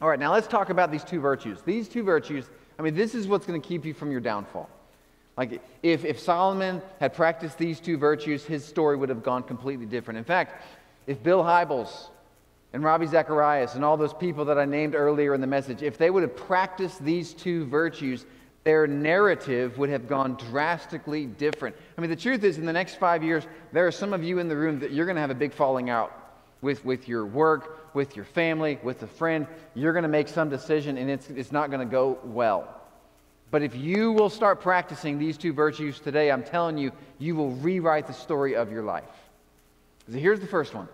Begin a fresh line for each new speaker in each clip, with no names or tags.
All right, now let's talk about these two virtues. These two virtues, I mean, this is what's going to keep you from your downfall. Like, if, if Solomon had practiced these two virtues, his story would have gone completely different. In fact, if Bill Hybels and Ravi Zacharias and all those people that I named earlier in the message, if they would have practiced these two virtues, their narrative would have gone drastically different. I mean, the truth is, in the next five years, there are some of you in the room that you're going to have a big falling out with, with your work, with your family, with a friend. You're going to make some decision, and it's, it's not going to go well. But if you will start practicing these two virtues today, I'm telling you, you will rewrite the story of your life. So here's the first one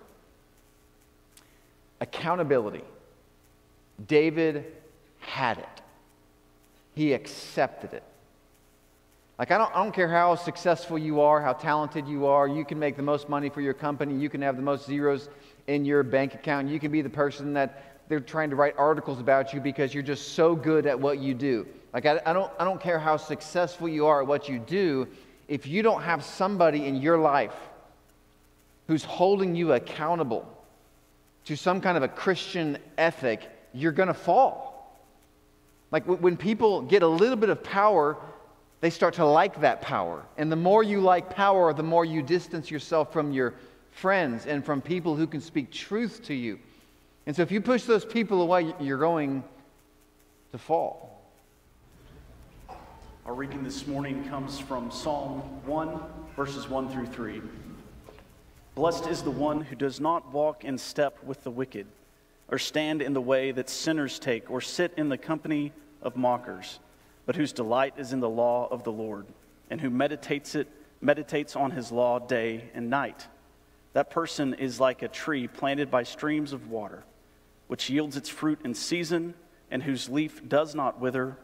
accountability. David had it, he accepted it. Like, I don't, I don't care how successful you are, how talented you are, you can make the most money for your company, you can have the most zeros in your bank account, you can be the person that they're trying to write articles about you because you're just so good at what you do. Like, I, I, don't, I don't care how successful you are at what you do, if you don't have somebody in your life who's holding you accountable to some kind of a Christian ethic, you're going to fall. Like, when people get a little bit of power, they start to like that power. And the more you like power, the more you distance yourself from your friends and from people who can speak truth to you. And so if you push those people away, you're going to fall.
Our reading this morning comes from Psalm 1, verses 1 through 3. Blessed is the one who does not walk in step with the wicked, or stand in the way that sinners take, or sit in the company of mockers, but whose delight is in the law of the Lord, and who meditates it meditates on his law day and night. That person is like a tree planted by streams of water, which yields its fruit in season, and whose leaf does not wither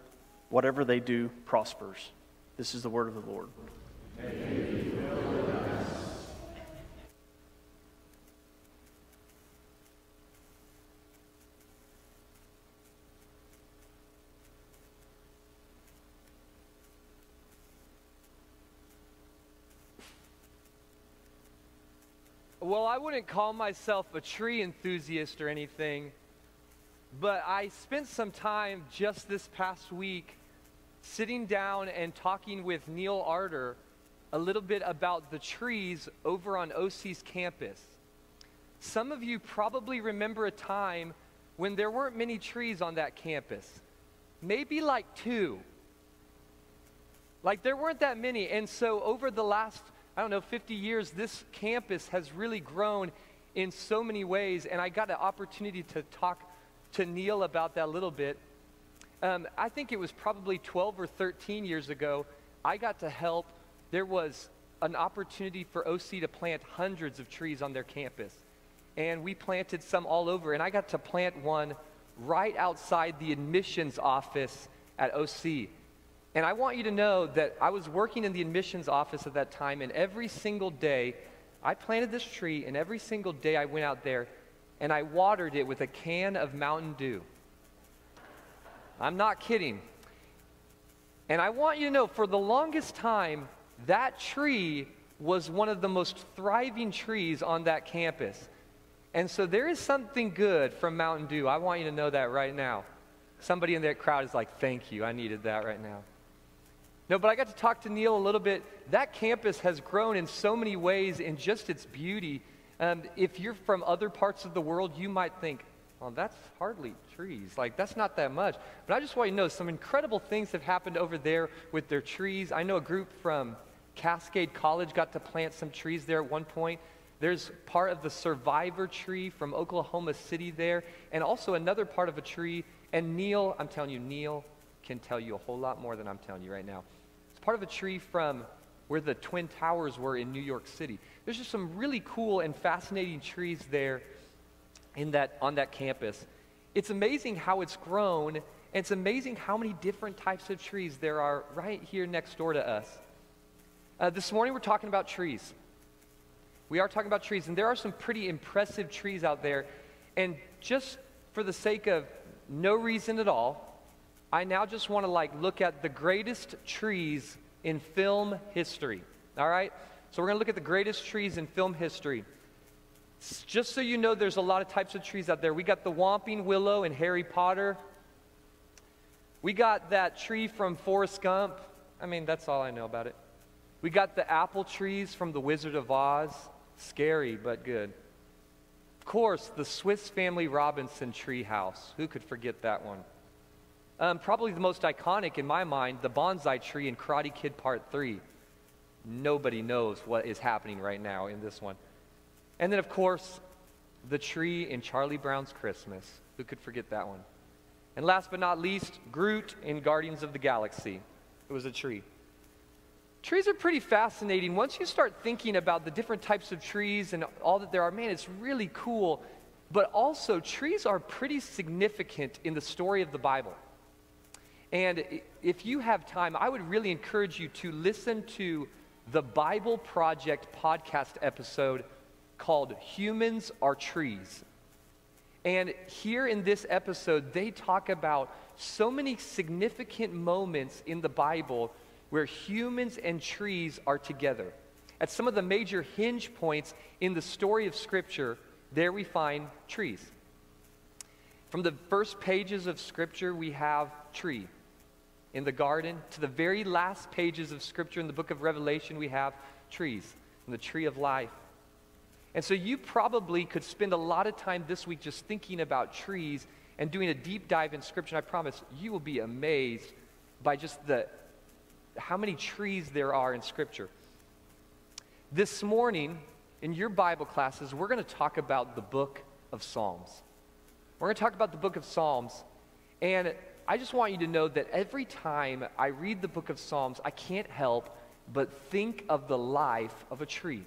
whatever they do prospers. This is the word of the Lord.
Well, I wouldn't call myself a tree enthusiast or anything, but I spent some time just this past week sitting down and talking with Neil Arter a little bit about the trees over on OC's campus. Some of you probably remember a time when there weren't many trees on that campus, maybe like two. Like there weren't that many. And so over the last, I don't know, 50 years, this campus has really grown in so many ways. And I got an opportunity to talk to Neil about that a little bit. Um, I think it was probably 12 or 13 years ago, I got to help. There was an opportunity for OC to plant hundreds of trees on their campus. And we planted some all over. And I got to plant one right outside the admissions office at OC. And I want you to know that I was working in the admissions office at that time, and every single day, I planted this tree, and every single day I went out there and I watered it with a can of Mountain Dew. I'm not kidding. And I want you to know for the longest time, that tree was one of the most thriving trees on that campus. And so there is something good from Mountain Dew. I want you to know that right now. Somebody in that crowd is like, thank you. I needed that right now. No, but I got to talk to Neil a little bit. That campus has grown in so many ways in just its beauty. Um, if you're from other parts of the world, you might think, well, that's hardly trees. Like, that's not that much. But I just want you to know some incredible things have happened over there with their trees. I know a group from Cascade College got to plant some trees there at one point. There's part of the survivor tree from Oklahoma City there, and also another part of a tree. And Neil, I'm telling you, Neil can tell you a whole lot more than I'm telling you right now. Part of a tree from where the Twin Towers were in New York City. There's just some really cool and fascinating trees there in that, on that campus. It's amazing how it's grown, and it's amazing how many different types of trees there are right here next door to us. Uh, this morning we're talking about trees. We are talking about trees, and there are some pretty impressive trees out there. And just for the sake of no reason at all, I now just want to like look at the greatest trees in film history. All right? So we're going to look at the greatest trees in film history. Just so you know, there's a lot of types of trees out there. We got the Whomping Willow in Harry Potter. We got that tree from Forrest Gump. I mean, that's all I know about it. We got the apple trees from The Wizard of Oz. Scary, but good. Of course, the Swiss Family Robinson tree house. Who could forget that one? Um, probably the most iconic in my mind, the bonsai tree in Karate Kid Part 3. Nobody knows what is happening right now in this one. And then, of course, the tree in Charlie Brown's Christmas. Who could forget that one? And last but not least, Groot in Guardians of the Galaxy. It was a tree. Trees are pretty fascinating. Once you start thinking about the different types of trees and all that there are, man, it's really cool. But also, trees are pretty significant in the story of the Bible. And if you have time, I would really encourage you to listen to the Bible Project podcast episode called Humans Are Trees. And here in this episode, they talk about so many significant moments in the Bible where humans and trees are together. At some of the major hinge points in the story of Scripture, there we find trees. From the first pages of Scripture, we have tree. In the garden, to the very last pages of Scripture in the book of Revelation, we have trees and the tree of life. And so you probably could spend a lot of time this week just thinking about trees and doing a deep dive in Scripture. And I promise you will be amazed by just the how many trees there are in Scripture. This morning, in your Bible classes, we're going to talk about the book of Psalms. We're going to talk about the book of Psalms. And I just want you to know that every time I read the book of Psalms, I can't help but think of the life of a tree.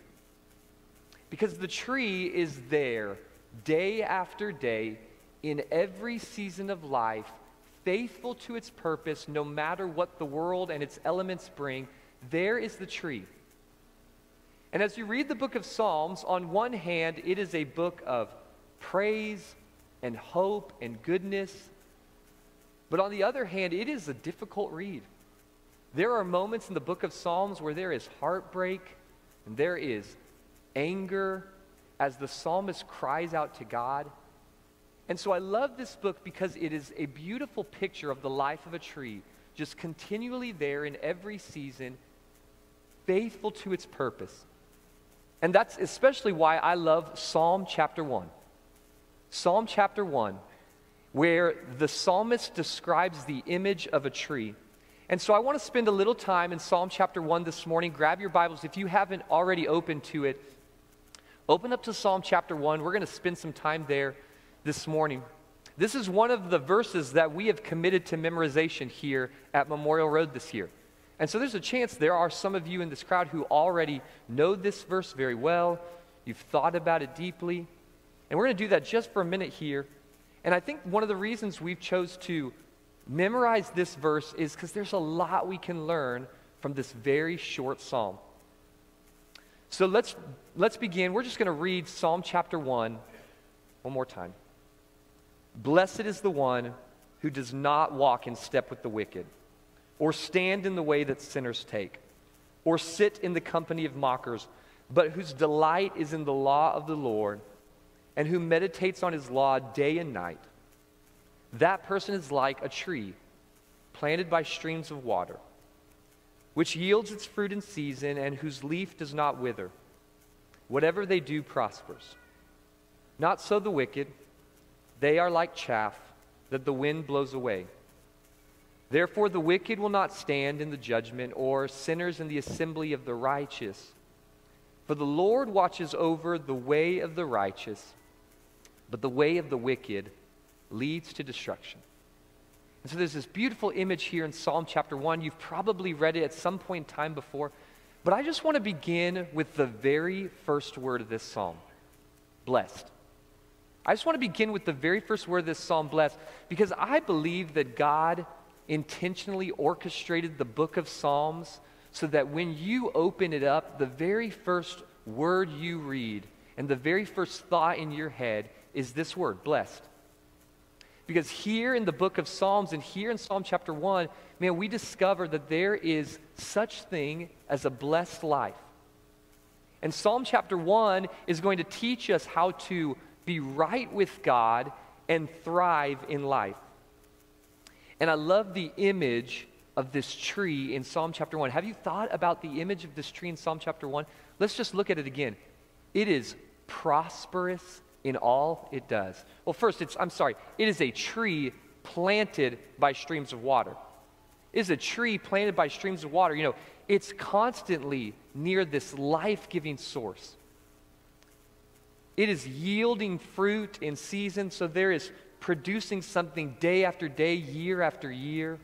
Because the tree is there day after day in every season of life, faithful to its purpose, no matter what the world and its elements bring. There is the tree. And as you read the book of Psalms, on one hand, it is a book of praise and hope and goodness. But on the other hand, it is a difficult read. There are moments in the book of Psalms where there is heartbreak and there is anger as the psalmist cries out to God. And so I love this book because it is a beautiful picture of the life of a tree, just continually there in every season, faithful to its purpose. And that's especially why I love Psalm chapter 1. Psalm chapter 1, where the psalmist describes the image of a tree. And so I want to spend a little time in Psalm chapter 1 this morning. Grab your Bibles. If you haven't already opened to it, open up to Psalm chapter 1. We're going to spend some time there this morning. This is one of the verses that we have committed to memorization here at Memorial Road this year. And so there's a chance there are some of you in this crowd who already know this verse very well. You've thought about it deeply. And we're going to do that just for a minute here. And I think one of the reasons we've chose to memorize this verse is because there's a lot we can learn from this very short psalm. So let's, let's begin. We're just going to read Psalm chapter 1 one more time. Blessed is the one who does not walk in step with the wicked, or stand in the way that sinners take, or sit in the company of mockers, but whose delight is in the law of the Lord, and who meditates on his law day and night. That person is like a tree planted by streams of water, which yields its fruit in season and whose leaf does not wither. Whatever they do prospers. Not so the wicked. They are like chaff that the wind blows away. Therefore, the wicked will not stand in the judgment, or sinners in the assembly of the righteous. For the Lord watches over the way of the righteous, but the way of the wicked leads to destruction. And so there's this beautiful image here in Psalm chapter 1. You've probably read it at some point in time before. But I just want to begin with the very first word of this psalm blessed. I just want to begin with the very first word of this psalm, blessed, because I believe that God intentionally orchestrated the book of Psalms so that when you open it up, the very first word you read and the very first thought in your head is this word, blessed. Because here in the book of Psalms and here in Psalm chapter 1, man, we discover that there is such thing as a blessed life. And Psalm chapter 1 is going to teach us how to be right with God and thrive in life. And I love the image of this tree in Psalm chapter 1. Have you thought about the image of this tree in Psalm chapter 1? Let's just look at it again. It is prosperous in all it does. Well, first, it's, I'm sorry, it is a tree planted by streams of water. It is a tree planted by streams of water. You know, it's constantly near this life giving source. It is yielding fruit in season, so there is producing something day after day, year after year.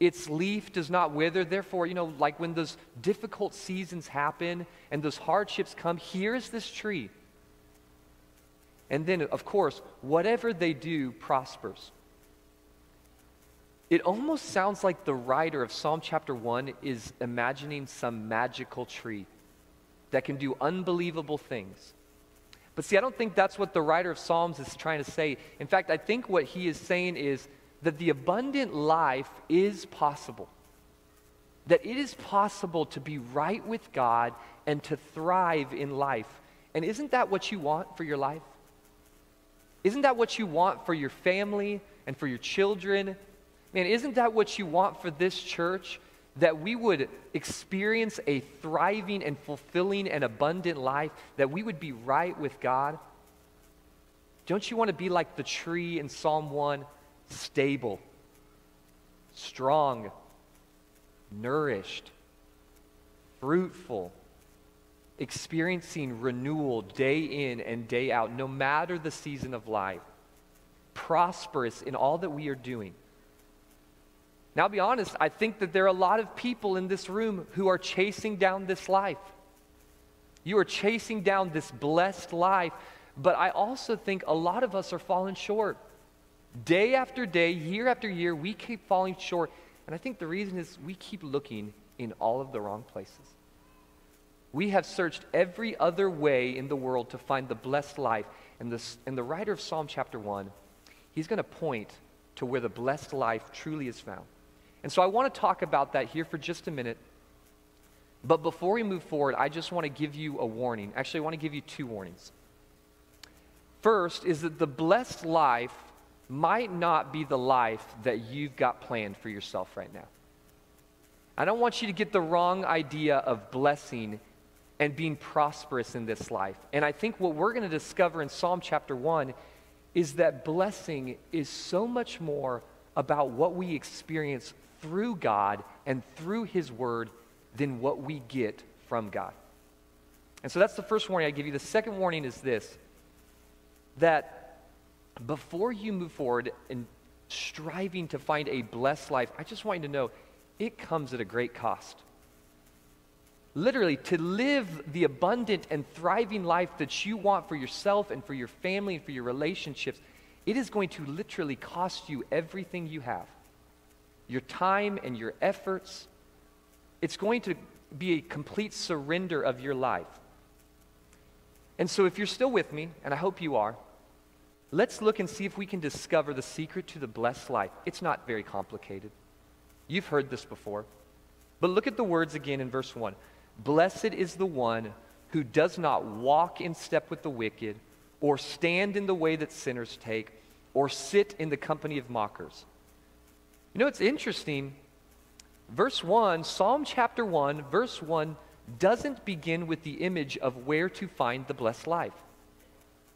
Its leaf does not wither. Therefore, you know, like when those difficult seasons happen and those hardships come, here's this tree. And then, of course, whatever they do prospers. It almost sounds like the writer of Psalm chapter 1 is imagining some magical tree that can do unbelievable things. But see, I don't think that's what the writer of Psalms is trying to say. In fact, I think what he is saying is that the abundant life is possible. That it is possible to be right with God and to thrive in life. And isn't that what you want for your life? Isn't that what you want for your family and for your children? Man, isn't that what you want for this church? That we would experience a thriving and fulfilling and abundant life, that we would be right with God? Don't you want to be like the tree in Psalm 1? stable, strong, nourished, fruitful, experiencing renewal day in and day out, no matter the season of life, prosperous in all that we are doing. Now, I'll be honest, I think that there are a lot of people in this room who are chasing down this life. You are chasing down this blessed life, but I also think a lot of us are falling short. Day after day, year after year, we keep falling short. And I think the reason is we keep looking in all of the wrong places. We have searched every other way in the world to find the blessed life. And, this, and the writer of Psalm chapter 1, he's going to point to where the blessed life truly is found. And so I want to talk about that here for just a minute. But before we move forward, I just want to give you a warning. Actually, I want to give you two warnings. First is that the blessed life might not be the life that you've got planned for yourself right now. I don't want you to get the wrong idea of blessing and being prosperous in this life. And I think what we're going to discover in Psalm chapter 1 is that blessing is so much more about what we experience through God and through His Word than what we get from God. And so that's the first warning I give you. The second warning is this that before you move forward in striving to find a blessed life, I just want you to know it comes at a great cost. Literally, to live the abundant and thriving life that you want for yourself and for your family and for your relationships, it is going to literally cost you everything you have your time and your efforts. It's going to be a complete surrender of your life. And so, if you're still with me, and I hope you are, Let's look and see if we can discover the secret to the blessed life. It's not very complicated. You've heard this before. But look at the words again in verse 1. Blessed is the one who does not walk in step with the wicked, or stand in the way that sinners take, or sit in the company of mockers. You know, it's interesting. Verse 1, Psalm chapter 1, verse 1, doesn't begin with the image of where to find the blessed life.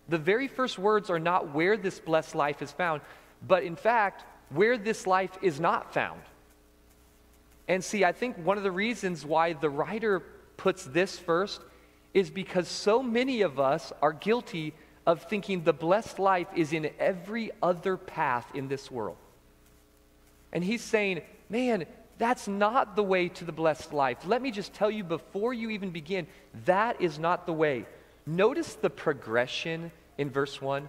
The very first words are not where this blessed life is found, but in fact, where this life is not found. And see, I think one of the reasons why the writer puts this first is because so many of us are guilty of thinking the blessed life is in every other path in this world. And he's saying, man, that's not the way to the blessed life. Let me just tell you before you even begin, that is not the way. Notice the progression in verse 1.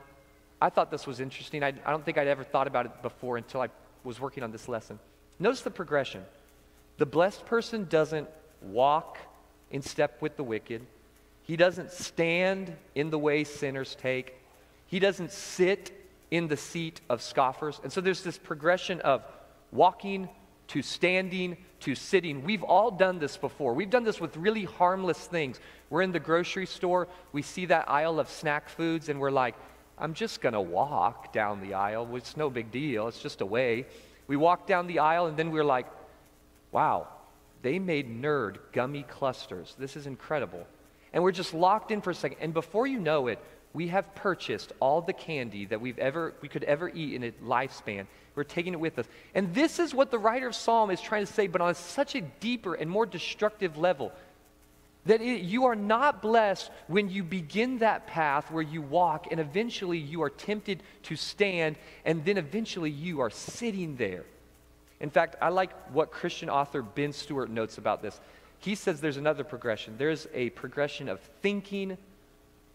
I thought this was interesting. I, I don't think I'd ever thought about it before until I was working on this lesson. Notice the progression. The blessed person doesn't walk in step with the wicked, he doesn't stand in the way sinners take, he doesn't sit in the seat of scoffers. And so there's this progression of walking, to standing to sitting. We've all done this before. We've done this with really harmless things. We're in the grocery store, we see that aisle of snack foods, and we're like, I'm just going to walk down the aisle. It's no big deal, it's just a way. We walk down the aisle, and then we're like, wow, they made nerd gummy clusters. This is incredible. And we're just locked in for a second. And before you know it, we have purchased all the candy that we've ever we could ever eat in a lifespan. We're taking it with us. And this is what the writer of Psalm is trying to say, but on such a deeper and more destructive level. That it, you are not blessed when you begin that path where you walk and eventually you are tempted to stand and then eventually you are sitting there. In fact, I like what Christian author Ben Stewart notes about this. He says there's another progression. There's a progression of thinking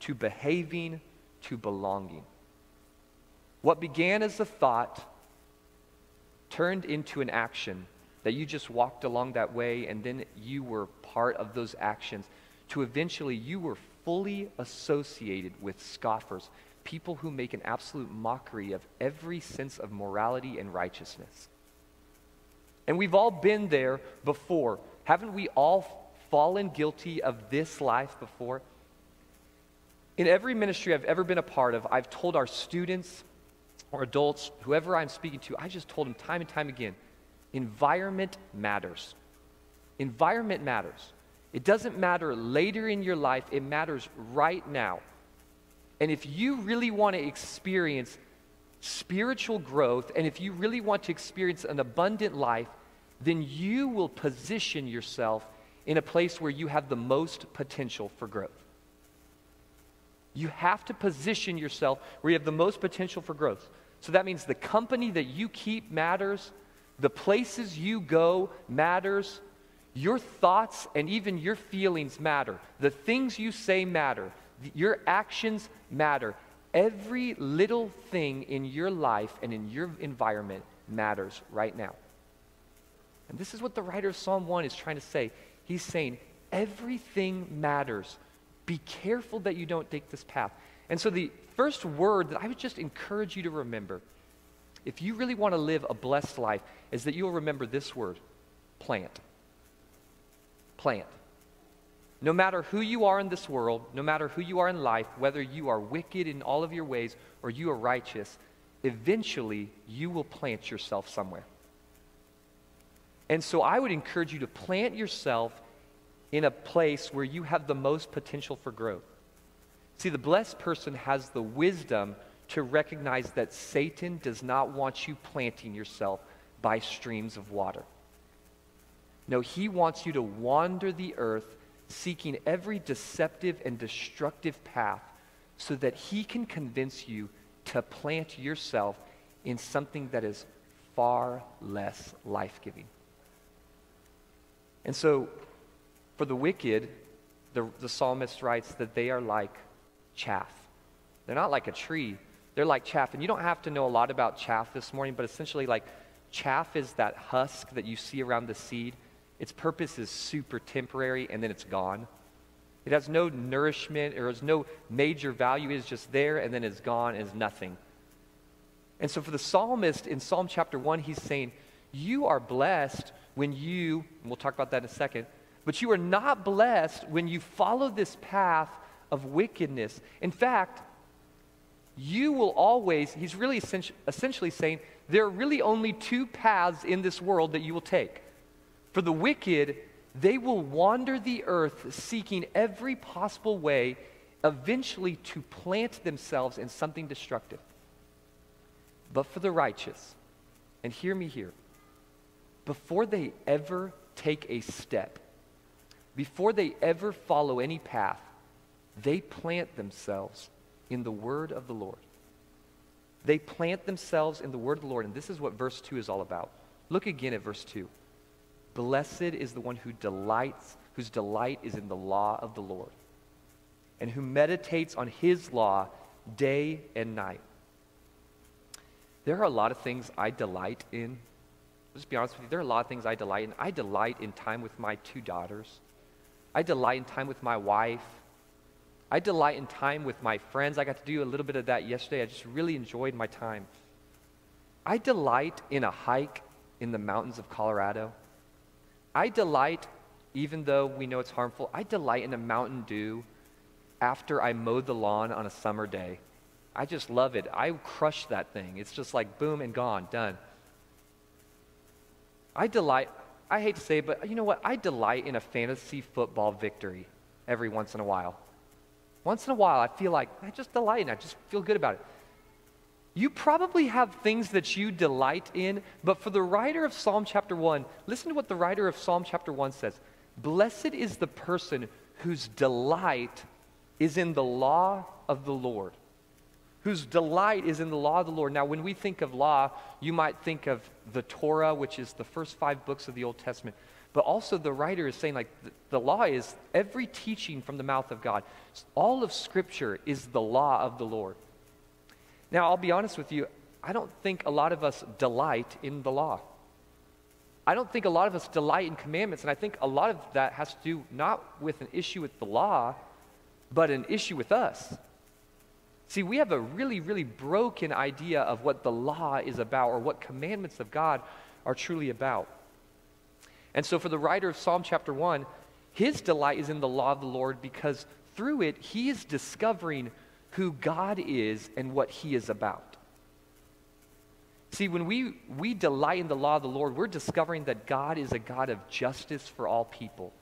to behaving to belonging. What began as a thought turned into an action that you just walked along that way and then you were part of those actions to eventually you were fully associated with scoffers, people who make an absolute mockery of every sense of morality and righteousness. And we've all been there before. Haven't we all fallen guilty of this life before? In every ministry I've ever been a part of, I've told our students or adults, whoever I'm speaking to, I just told them time and time again environment matters. Environment matters. It doesn't matter later in your life, it matters right now. And if you really want to experience spiritual growth, and if you really want to experience an abundant life, then you will position yourself in a place where you have the most potential for growth. You have to position yourself where you have the most potential for growth. So that means the company that you keep matters, the places you go matters, your thoughts and even your feelings matter, the things you say matter, your actions matter. Every little thing in your life and in your environment matters right now. And this is what the writer of Psalm 1 is trying to say. He's saying, everything matters. Be careful that you don't take this path. And so, the first word that I would just encourage you to remember, if you really want to live a blessed life, is that you'll remember this word plant. Plant. No matter who you are in this world, no matter who you are in life, whether you are wicked in all of your ways or you are righteous, eventually you will plant yourself somewhere. And so I would encourage you to plant yourself in a place where you have the most potential for growth. See, the blessed person has the wisdom to recognize that Satan does not want you planting yourself by streams of water. No, he wants you to wander the earth seeking every deceptive and destructive path so that he can convince you to plant yourself in something that is far less life giving. And so, for the wicked, the, the psalmist writes that they are like chaff. They're not like a tree, they're like chaff. And you don't have to know a lot about chaff this morning, but essentially, like chaff is that husk that you see around the seed. Its purpose is super temporary and then it's gone. It has no nourishment or has no major value. It is just there and then it's gone and is nothing. And so for the psalmist in Psalm chapter 1, he's saying, You are blessed when you, and we'll talk about that in a second, but you are not blessed when you follow this path of wickedness. In fact, you will always, he's really essentially saying, there are really only two paths in this world that you will take. For the wicked, they will wander the earth seeking every possible way eventually to plant themselves in something destructive. But for the righteous, and hear me here, before they ever take a step, before they ever follow any path, they plant themselves in the word of the Lord. They plant themselves in the word of the Lord, and this is what verse 2 is all about. Look again at verse 2. Blessed is the one who delights, whose delight is in the law of the Lord, and who meditates on his law day and night. There are a lot of things I delight in just be honest with you, there are a lot of things I delight in. I delight in time with my two daughters. I delight in time with my wife. I delight in time with my friends. I got to do a little bit of that yesterday. I just really enjoyed my time. I delight in a hike in the mountains of Colorado. I delight, even though we know it's harmful, I delight in a Mountain Dew after I mowed the lawn on a summer day. I just love it. I crush that thing. It's just like boom and gone, done. I delight, I hate to say it, but you know what? I delight in a fantasy football victory every once in a while. Once in a while, I feel like I just delight and I just feel good about it. You probably have things that you delight in, but for the writer of Psalm chapter 1, listen to what the writer of Psalm chapter 1 says Blessed is the person whose delight is in the law of the Lord whose delight is in the law of the Lord. Now, when we think of law, you might think of the Torah, which is the first five books of the Old Testament. But also, the writer is saying, like, the, the law is every teaching from the mouth of God. All of Scripture is the law of the Lord. Now, I'll be honest with you, I don't think a lot of us delight in the law. I don't think a lot of us delight in commandments, and I think a lot of that has to do not with an issue with the law, but an issue with us. See, we have a really, really broken idea of what the law is about or what commandments of God are truly about. And so, for the writer of Psalm chapter 1, his delight is in the law of the Lord because through it, he is discovering who God is and what he is about. See, when we, we delight in the law of the Lord, we're discovering that God is a God of justice for all people.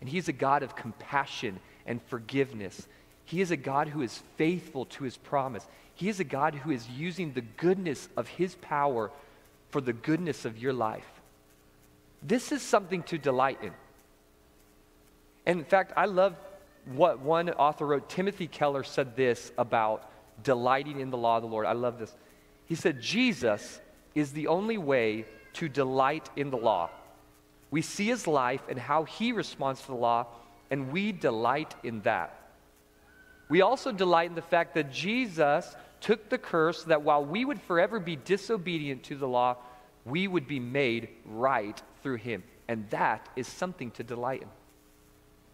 And he's a God of compassion and forgiveness he is a God who is faithful to his promise. He is a God who is using the goodness of his power for the goodness of your life. This is something to delight in. And in fact, I love what one author wrote. Timothy Keller said this about delighting in the law of the Lord. I love this. He said, Jesus is the only way to delight in the law. We see his life and how he responds to the law, and we delight in that. We also delight in the fact that Jesus took the curse that while we would forever be disobedient to the law, we would be made right through him. And that is something to delight in.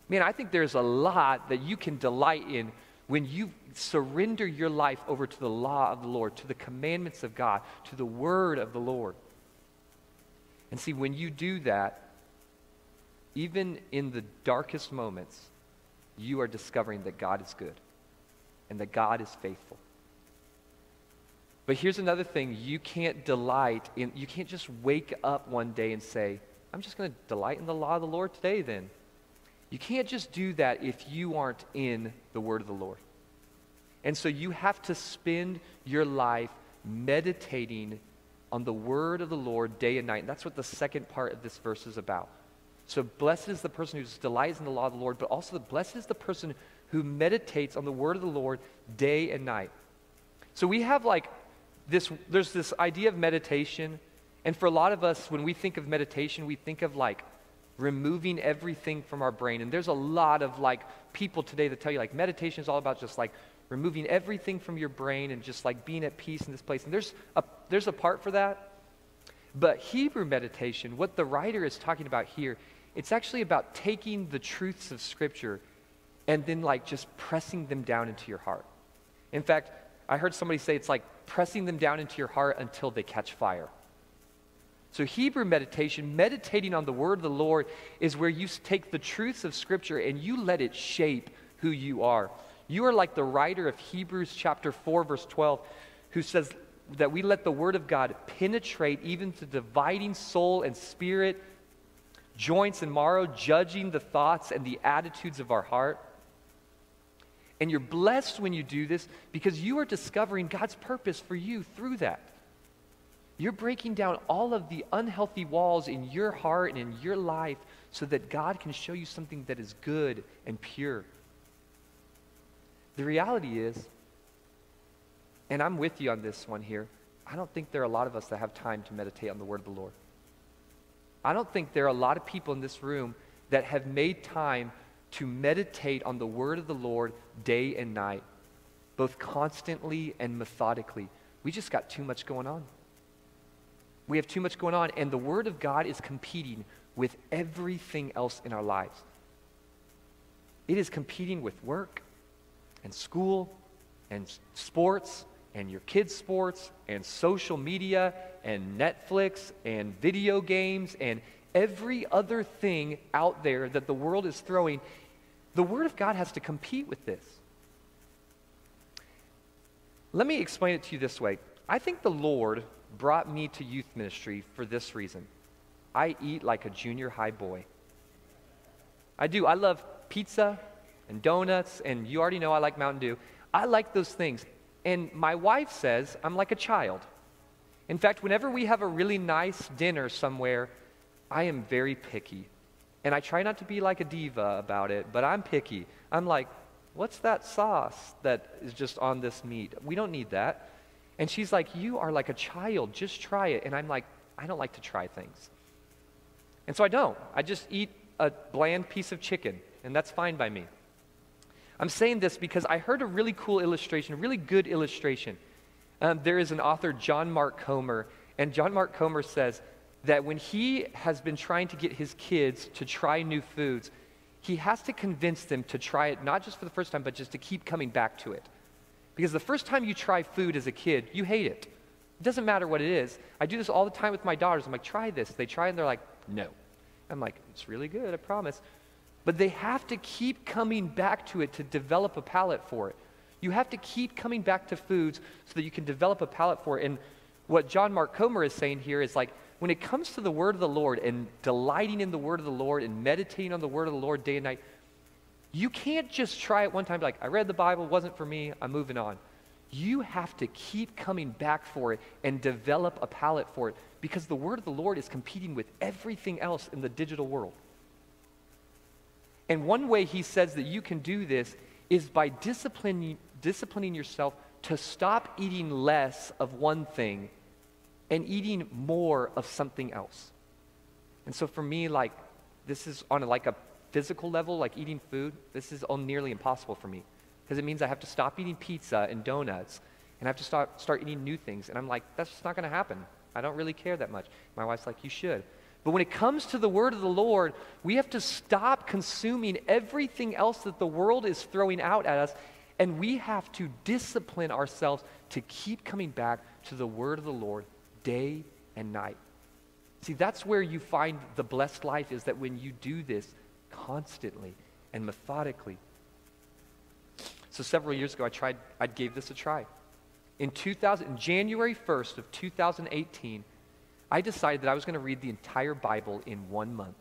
Man, I think there's a lot that you can delight in when you surrender your life over to the law of the Lord, to the commandments of God, to the word of the Lord. And see, when you do that, even in the darkest moments, you are discovering that God is good and that God is faithful. But here's another thing you can't delight in, you can't just wake up one day and say, I'm just going to delight in the law of the Lord today then. You can't just do that if you aren't in the word of the Lord. And so you have to spend your life meditating on the word of the Lord day and night. And that's what the second part of this verse is about. So blessed is the person who delights in the law of the Lord, but also the blessed is the person who meditates on the word of the Lord day and night. So we have like this, there's this idea of meditation. And for a lot of us, when we think of meditation, we think of like removing everything from our brain. And there's a lot of like people today that tell you like meditation is all about just like removing everything from your brain and just like being at peace in this place. And there's a, there's a part for that. But Hebrew meditation, what the writer is talking about here, it's actually about taking the truths of Scripture and then like just pressing them down into your heart. In fact, I heard somebody say it's like pressing them down into your heart until they catch fire. So, Hebrew meditation, meditating on the word of the Lord, is where you take the truths of Scripture and you let it shape who you are. You are like the writer of Hebrews chapter 4, verse 12, who says that we let the word of God penetrate even to dividing soul and spirit, joints and marrow, judging the thoughts and the attitudes of our heart. And you're blessed when you do this because you are discovering God's purpose for you through that. You're breaking down all of the unhealthy walls in your heart and in your life so that God can show you something that is good and pure. The reality is, and I'm with you on this one here, I don't think there are a lot of us that have time to meditate on the word of the Lord. I don't think there are a lot of people in this room that have made time to meditate on the word of the Lord day and night, both constantly and methodically. We just got too much going on. We have too much going on, and the word of God is competing with everything else in our lives. It is competing with work and school and sports and your kids' sports and social media and Netflix and video games and every other thing out there that the world is throwing, the Word of God has to compete with this. Let me explain it to you this way. I think the Lord brought me to youth ministry for this reason I eat like a junior high boy. I do. I love pizza and donuts, and you already know I like Mountain Dew. I like those things. And my wife says I'm like a child. In fact, whenever we have a really nice dinner somewhere, I am very picky. And I try not to be like a diva about it, but I'm picky. I'm like, what's that sauce that is just on this meat? We don't need that. And she's like, you are like a child. Just try it. And I'm like, I don't like to try things. And so I don't. I just eat a bland piece of chicken, and that's fine by me. I'm saying this because I heard a really cool illustration, a really good illustration. Um, there is an author, John Mark Comer, and John Mark Comer says that when he has been trying to get his kids to try new foods, he has to convince them to try it not just for the first time, but just to keep coming back to it. Because the first time you try food as a kid, you hate it. It doesn't matter what it is. I do this all the time with my daughters. I'm like, try this. They try and they're like, no. I'm like, it's really good, I promise. But they have to keep coming back to it to develop a palate for it. You have to keep coming back to foods so that you can develop a palate for it. And what John Mark Comer is saying here is like, when it comes to the word of the Lord and delighting in the word of the Lord and meditating on the word of the Lord day and night, you can't just try it one time, like, I read the Bible, wasn't for me, I'm moving on. You have to keep coming back for it and develop a palate for it because the word of the Lord is competing with everything else in the digital world. And one way he says that you can do this is by disciplining, disciplining yourself to stop eating less of one thing and eating more of something else. And so for me, like, this is on a, like a physical level, like eating food, this is nearly impossible for me because it means I have to stop eating pizza and donuts and I have to start, start eating new things. And I'm like, that's just not going to happen. I don't really care that much. My wife's like, you should. But when it comes to the word of the Lord, we have to stop consuming everything else that the world is throwing out at us, and we have to discipline ourselves to keep coming back to the word of the Lord day and night. See, that's where you find the blessed life is that when you do this constantly and methodically. So several years ago I tried I gave this a try. In 2000 January 1st of 2018, I decided that I was going to read the entire Bible in one month.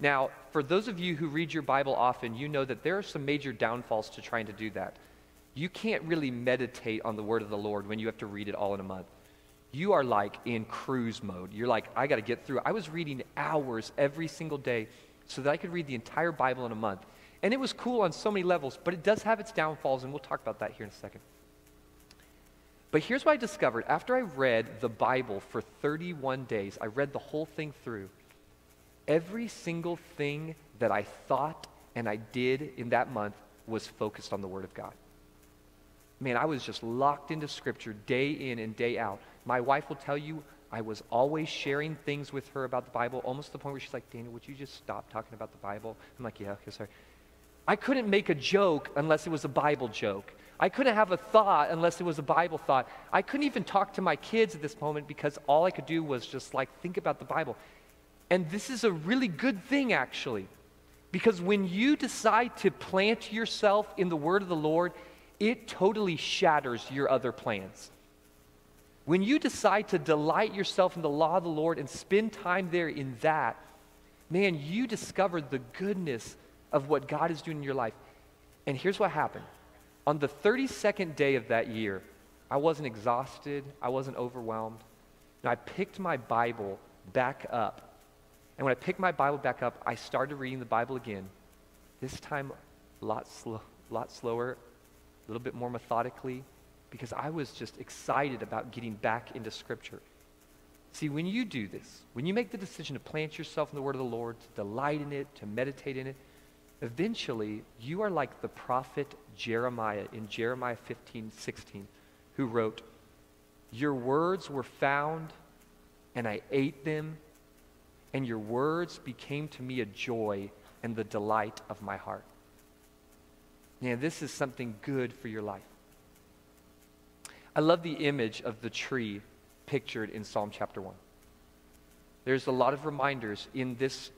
Now, for those of you who read your Bible often, you know that there are some major downfalls to trying to do that. You can't really meditate on the word of the Lord when you have to read it all in a month. You are like in cruise mode. You're like, I got to get through. I was reading hours every single day so that I could read the entire Bible in a month. And it was cool on so many levels, but it does have its downfalls, and we'll talk about that here in a second. But here's what I discovered. After I read the Bible for 31 days, I read the whole thing through. Every single thing that I thought and I did in that month was focused on the Word of God. Man, I was just locked into Scripture day in and day out. My wife will tell you I was always sharing things with her about the Bible, almost to the point where she's like, Daniel, would you just stop talking about the Bible? I'm like, yeah, okay, sorry. I couldn't make a joke unless it was a Bible joke. I couldn't have a thought unless it was a Bible thought. I couldn't even talk to my kids at this moment because all I could do was just like think about the Bible. And this is a really good thing, actually, because when you decide to plant yourself in the Word of the Lord, it totally shatters your other plans. When you decide to delight yourself in the law of the Lord and spend time there in that, man, you discover the goodness of what God is doing in your life. And here's what happened on the 32nd day of that year, I wasn't exhausted, I wasn't overwhelmed. And I picked my Bible back up. And when I picked my Bible back up, I started reading the Bible again. This time, a lot, slow, lot slower, a little bit more methodically, because I was just excited about getting back into Scripture. See, when you do this, when you make the decision to plant yourself in the Word of the Lord, to delight in it, to meditate in it, eventually you are like the prophet Jeremiah in Jeremiah 15, 16, who wrote, Your words were found, and I ate them, and your words became to me a joy and the delight of my heart. Now, this is something good for your life. I love the image of the tree pictured in Psalm chapter 1. There's a lot of reminders in this,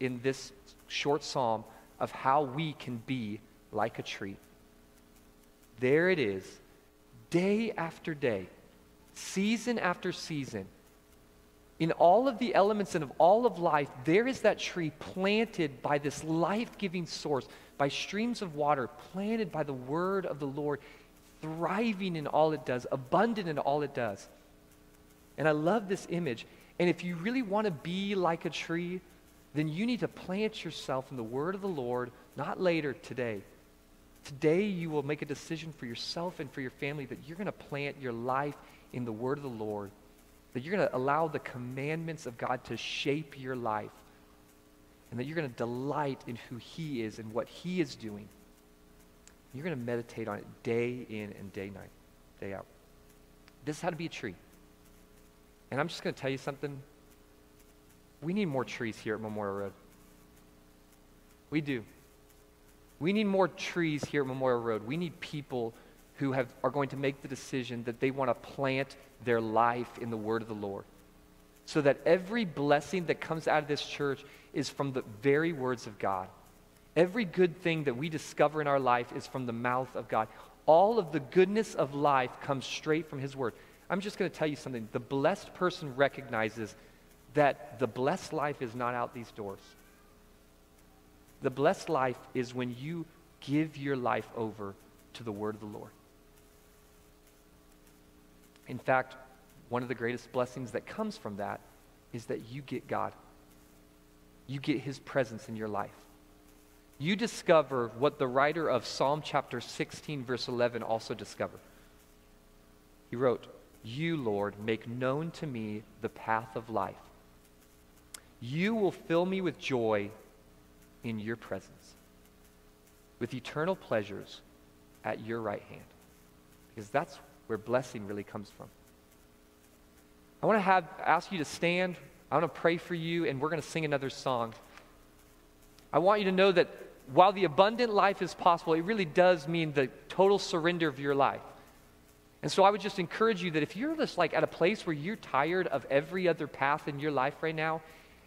in this short psalm of how we can be like a tree. There it is, day after day, season after season. In all of the elements and of all of life, there is that tree planted by this life giving source, by streams of water, planted by the word of the Lord, thriving in all it does, abundant in all it does. And I love this image. And if you really want to be like a tree, then you need to plant yourself in the word of the Lord, not later, today. Today, you will make a decision for yourself and for your family that you're going to plant your life in the word of the Lord, that you're going to allow the commandments of God to shape your life, and that you're going to delight in who He is and what He is doing. You're going to meditate on it day in and day night, day out. This is how to be a tree. And I'm just going to tell you something. We need more trees here at Memorial Road. We do. We need more trees here at Memorial Road. We need people who have, are going to make the decision that they want to plant their life in the word of the Lord. So that every blessing that comes out of this church is from the very words of God. Every good thing that we discover in our life is from the mouth of God. All of the goodness of life comes straight from His word. I'm just going to tell you something. The blessed person recognizes that the blessed life is not out these doors. The blessed life is when you give your life over to the word of the Lord. In fact, one of the greatest blessings that comes from that is that you get God. You get his presence in your life. You discover what the writer of Psalm chapter 16, verse 11 also discovered. He wrote, You, Lord, make known to me the path of life. You will fill me with joy in your presence, with eternal pleasures at your right hand. Because that's where blessing really comes from. I want to have, ask you to stand. I want to pray for you, and we're going to sing another song. I want you to know that while the abundant life is possible, it really does mean the total surrender of your life. And so I would just encourage you that if you're just like at a place where you're tired of every other path in your life right now,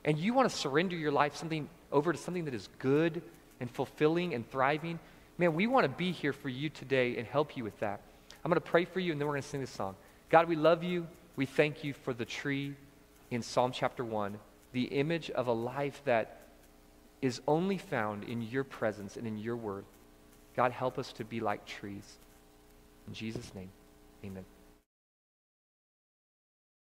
and you want to surrender your life something over to something that is good and fulfilling and thriving, man, we want to be here for you today and help you with that. I'm going to pray for you, and then we're going to sing this song. God, we love you. We thank you for the tree in Psalm chapter 1, the image of a life that is only found in your presence and in your word. God, help us to be like trees. In Jesus' name, amen.